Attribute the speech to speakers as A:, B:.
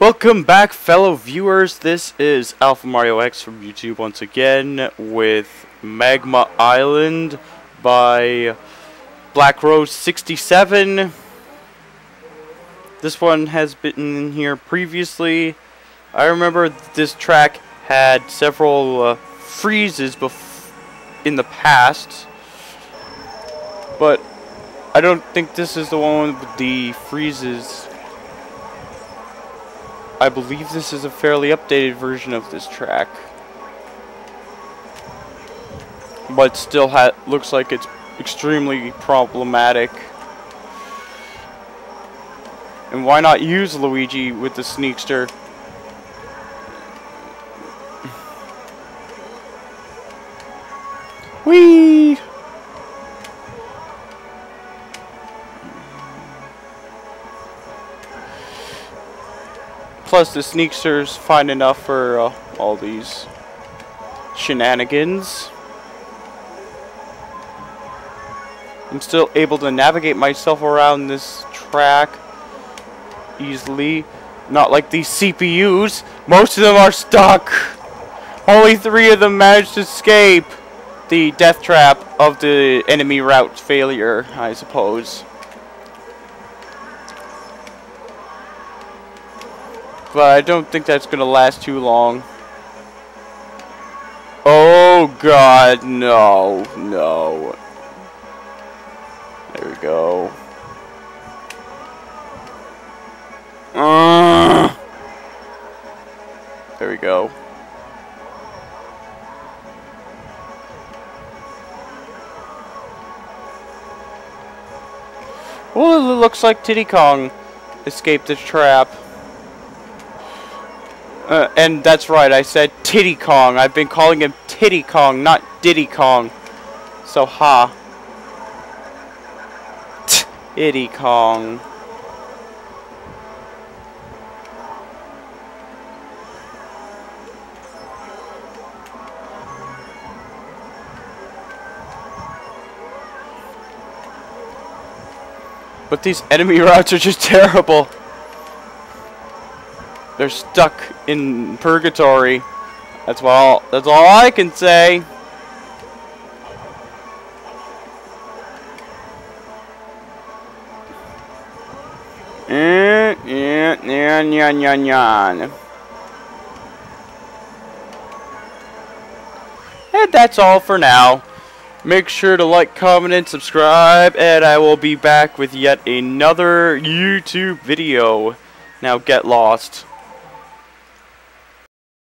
A: Welcome back, fellow viewers. This is Alpha Mario X from YouTube once again with Magma Island by Black Rose 67. This one has been in here previously. I remember this track had several uh, freezes in the past, but I don't think this is the one with the freezes. I believe this is a fairly updated version of this track. But still looks like it's extremely problematic. And why not use Luigi with the Sneakster? Whee! Plus, the Sneakster's fine enough for uh, all these shenanigans. I'm still able to navigate myself around this track easily. Not like these CPUs. Most of them are stuck. Only three of them managed to escape the death trap of the enemy route failure, I suppose. But I don't think that's going to last too long. Oh god, no, no. There we go. Uh, there we go. Well, it looks like Titty Kong escaped the trap. Uh, and that's right, I said Titty Kong. I've been calling him Titty Kong, not Diddy Kong. So, ha. Titty Kong. But these enemy routes are just terrible. They're stuck in purgatory. That's all. That's all I can say. And that's all for now. Make sure to like, comment, and subscribe, and I will be back with yet another YouTube video. Now get lost.